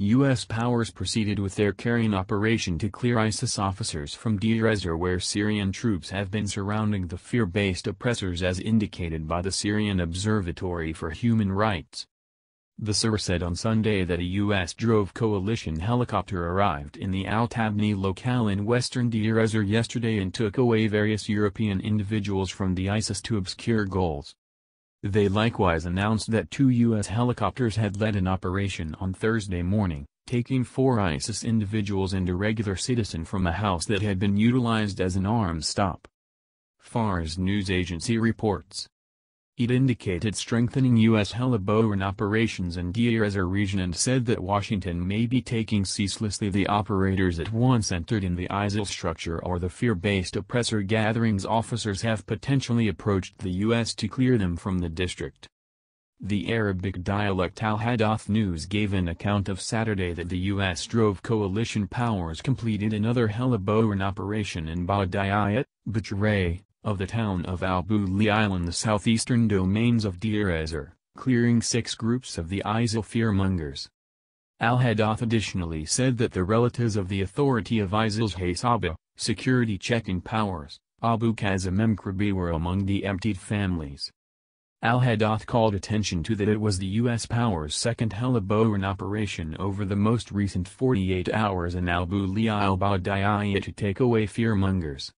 U.S. powers proceeded with their carrying operation to clear ISIS officers from Deir Ezzor where Syrian troops have been surrounding the fear-based oppressors as indicated by the Syrian Observatory for Human Rights. The SIR said on Sunday that a U.S. drove coalition helicopter arrived in the Al-Tabni locale in western Deir Ezzor yesterday and took away various European individuals from the ISIS to obscure goals. They likewise announced that two U.S. helicopters had led an operation on Thursday morning, taking four ISIS individuals and a regular citizen from a house that had been utilized as an arms stop. Fars news agency reports. It indicated strengthening U.S. heliborne operations in Deir Ezzor region and said that Washington may be taking ceaselessly the operators at once entered in the ISIL structure or the fear-based oppressor gatherings officers have potentially approached the U.S. to clear them from the district. The Arabic dialect Al-Hadath News gave an account of Saturday that the U.S. drove coalition powers completed another heliborne operation in Badiyat, Butray, of the town of Abu Lial in the southeastern domains of Deir Ezzor, clearing six groups of the ISIL fearmongers. Al-Hadath additionally said that the relatives of the authority of ISIL's Hasaba, security checking powers, Abu Kazim Mkrabi were among the emptied families. Al-Hadath called attention to that it was the U.S. power's second heliborne operation over the most recent 48 hours in Abu Lial Badiyat to take away fearmongers.